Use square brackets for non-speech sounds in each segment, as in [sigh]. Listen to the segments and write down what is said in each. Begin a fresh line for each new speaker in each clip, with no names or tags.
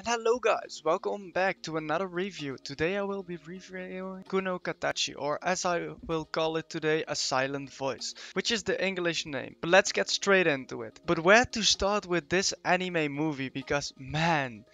And hello guys, welcome back to another review. Today I will be reviewing Koe no Katachi, or as I will call it today, a silent voice, which is the English name. But let's get straight into it. But where to start with this anime movie because man,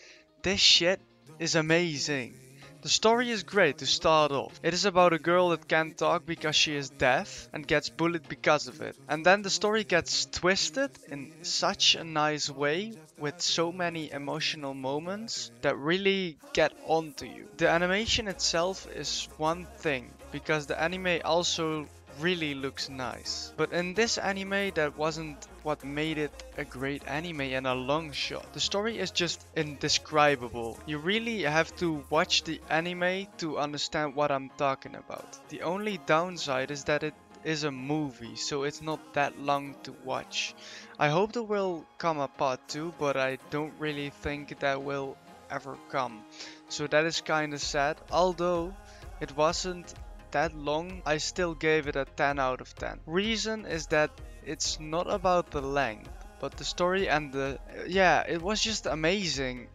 this shit is amazing. The story is great to start off. It is about a girl that can't talk because she is deaf and gets bullied because of it. And then the story gets twisted in such a nice way with so many emotional moments that really get onto you. The animation itself is one thing because the anime also really looks nice. But in this anime that wasn't what made it a great anime and a long shot. The story is just indescribable. You really have to watch the anime to understand what I'm talking about. The only downside is that it is a movie, so it's not that long to watch. I hope there will come a part 2, but I don't really think that will ever come. So that is kinda sad, although it wasn't that long, I still gave it a 10 out of 10. Reason is that it's not about the length, but the story and the... Yeah, it was just amazing.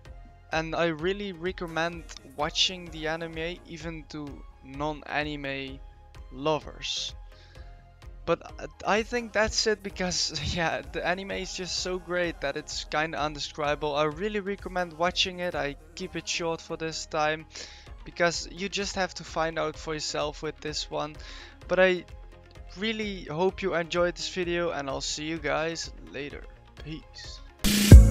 And I really recommend watching the anime even to non-anime lovers. But I think that's it because [laughs] yeah, the anime is just so great that it's kinda undescribable. I really recommend watching it. I keep it short for this time because you just have to find out for yourself with this one. But I really hope you enjoyed this video and I'll see you guys later. Peace